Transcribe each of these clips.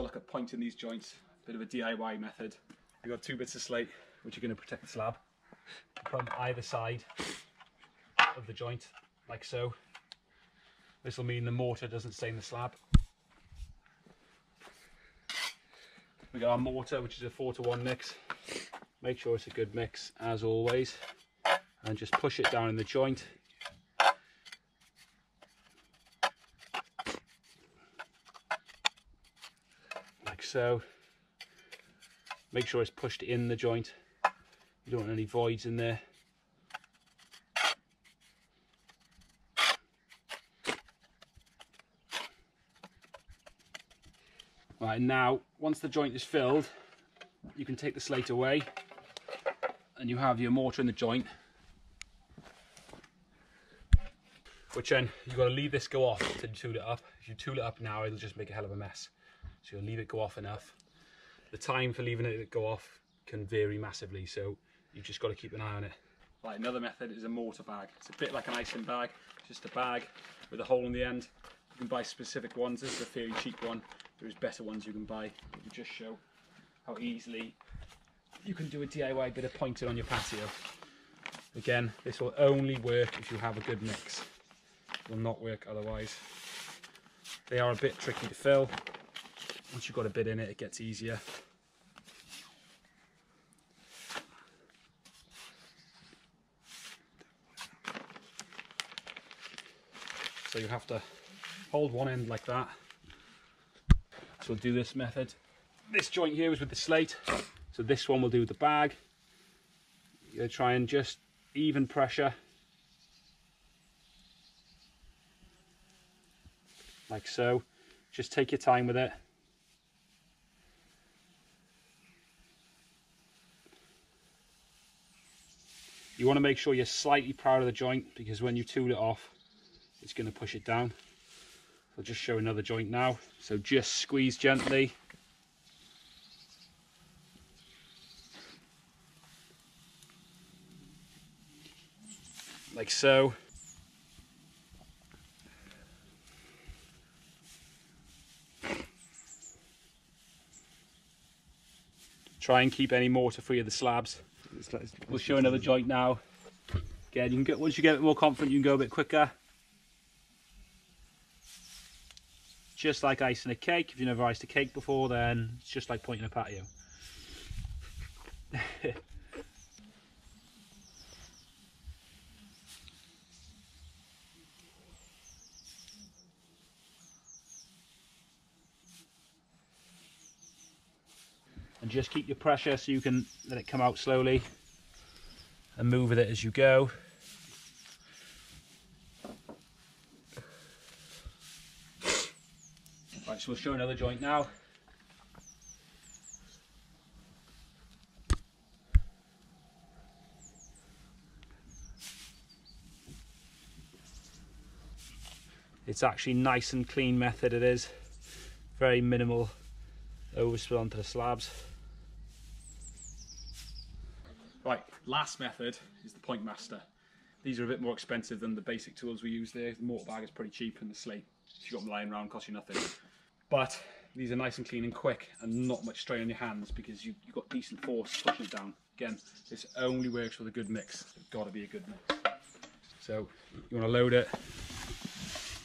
a look at pointing these joints. Bit of a DIY method. We've got two bits of slate, which are going to protect the slab. from either side of the joint, like so. This will mean the mortar doesn't stain the slab. We got our mortar, which is a four to one mix. Make sure it's a good mix, as always. And just push it down in the joint. So. Make sure it's pushed in the joint. You don't want any voids in there. Right, now, once the joint is filled, you can take the slate away and you have your mortar in the joint. Which then, you've got to leave this go off to tool it up. If you tool it up now, it'll just make a hell of a mess. So you'll leave it go off enough. The time for leaving it go off can vary massively, so you've just got to keep an eye on it. Right, another method is a mortar bag. It's a bit like an icing bag, just a bag with a hole in the end. You can buy specific ones. This is a fairly cheap one. There's better ones you can buy. It will just show how easily you can do a DIY bit of pointing on your patio. Again, this will only work if you have a good mix. It will not work otherwise. They are a bit tricky to fill. Once you've got a bit in it, it gets easier. So you have to hold one end like that. So we'll do this method. This joint here is with the slate. So this one will do with the bag. You're try and just even pressure. Like so. Just take your time with it. You want to make sure you're slightly proud of the joint because when you tool it off, it's going to push it down. I'll just show another joint now. So just squeeze gently. Like so. Try and keep any mortar free of the slabs. We'll show another joint now. Again, you can get once you get a bit more confident, you can go a bit quicker. Just like icing a cake. If you've never iced a cake before, then it's just like pointing a patio. and just keep your pressure so you can let it come out slowly and move with it as you go. Right, so we'll show another joint now. It's actually nice and clean method it is. Very minimal overspill onto the slabs. Right, last method is the Point Master. These are a bit more expensive than the basic tools we use there. The mortar bag is pretty cheap and the slate, if you got them lying around, cost you nothing. But these are nice and clean and quick and not much strain on your hands because you, you've got decent force pushing it down. Again, this only works with a good mix. It's got to be a good mix. So you want to load it.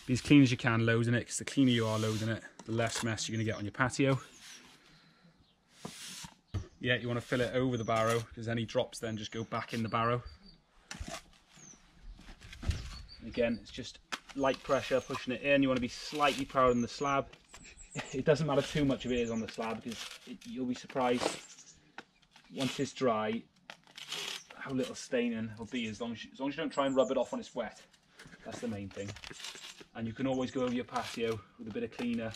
Be as clean as you can loading it because the cleaner you are loading it, the less mess you're going to get on your patio. Yeah, you want to fill it over the barrow because any drops then just go back in the barrow. Again, it's just light pressure pushing it in. You want to be slightly proud on the slab. It doesn't matter too much if it is on the slab because it, you'll be surprised once it's dry how little staining will be as long as, you, as long as you don't try and rub it off when it's wet. That's the main thing. And you can always go over your patio with a bit of cleaner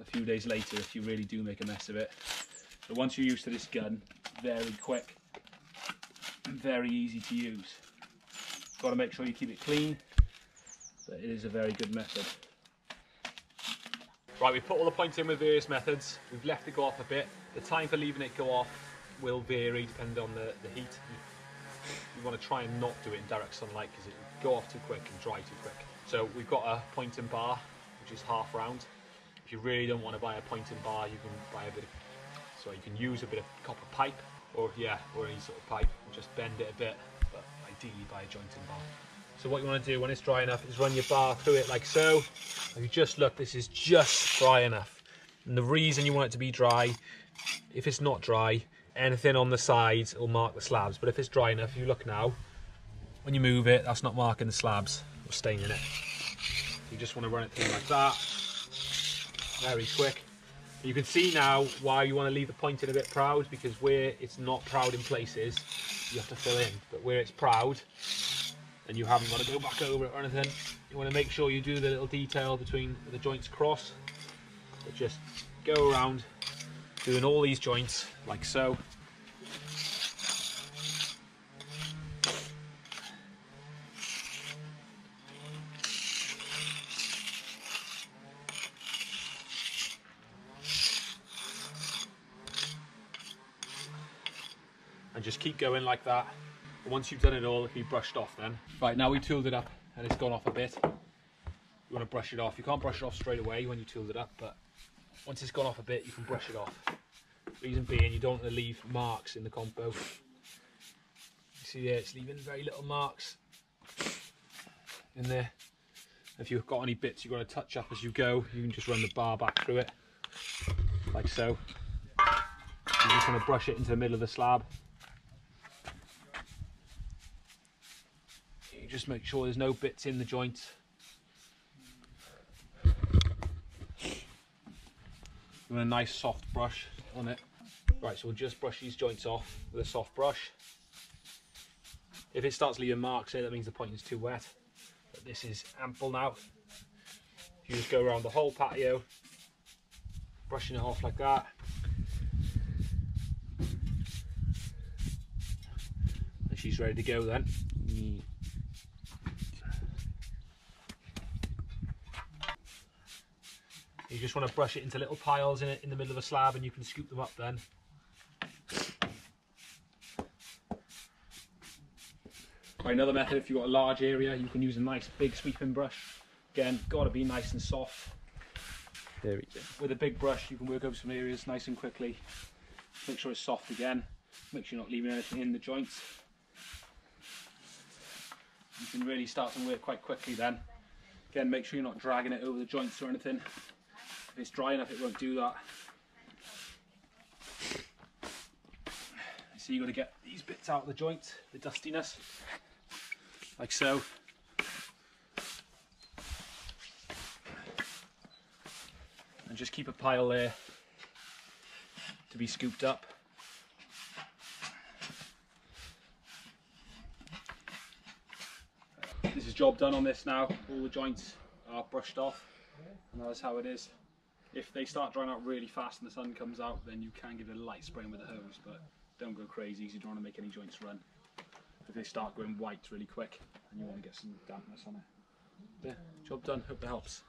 a few days later if you really do make a mess of it. Once you're used to this gun, very quick and very easy to use. Got to make sure you keep it clean, but it is a very good method. Right, we've put all the points in with various methods. We've left it go off a bit. The time for leaving it go off will vary depending on the, the heat. You, you want to try and not do it in direct sunlight because it will go off too quick and dry too quick. So we've got a pointing bar, which is half round. If you really don't want to buy a pointing bar, you can buy a bit of, so you can use a bit of copper pipe, or yeah, or any sort of pipe, just bend it a bit, but ideally buy a jointing bar. So what you want to do when it's dry enough is run your bar through it like so. If you just look, this is just dry enough. And the reason you want it to be dry, if it's not dry, anything on the sides will mark the slabs. But if it's dry enough, if you look now, when you move it, that's not marking the slabs or staining it. You just want to run it through like that, very quick. You can see now why you want to leave the point in a bit proud because where it's not proud in places, you have to fill in. But where it's proud, and you haven't got to go back over it or anything. You want to make sure you do the little detail between the joints cross. But just go around doing all these joints like so. Just keep going like that once you've done it all, it can be brushed off then. Right, now we tooled it up and it's gone off a bit. You want to brush it off. You can't brush it off straight away when you tooled it up, but once it's gone off a bit, you can brush it off. Reason being, you don't want to leave marks in the compo. You see there, it's leaving very little marks in there. If you've got any bits you've got to touch up as you go, you can just run the bar back through it, like so. You just want to brush it into the middle of the slab. Just make sure there's no bits in the joint. Want a nice soft brush on it. Right, so we'll just brush these joints off with a soft brush. If it starts leaving marks here, that means the point is too wet. But this is ample now. You just go around the whole patio, brushing it off like that. And she's ready to go then. You just want to brush it into little piles in, it, in the middle of a slab and you can scoop them up then. Right, another method, if you've got a large area, you can use a nice big sweeping brush. Again, got to be nice and soft. There we go. With a big brush, you can work over some areas nice and quickly. Make sure it's soft again. Make sure you're not leaving anything in the joints. You can really start to work quite quickly then. Again, make sure you're not dragging it over the joints or anything. It's dry enough, it won't do that. So you've got to get these bits out of the joint, the dustiness, like so. And just keep a pile there to be scooped up. This is job done on this now. All the joints are brushed off and that's how it is. If they start drying out really fast and the sun comes out, then you can give it a light spraying with the hose, but don't go crazy because you don't want to make any joints run. If they start going white really quick, and you want to get some dampness on it. There, job done, hope that helps.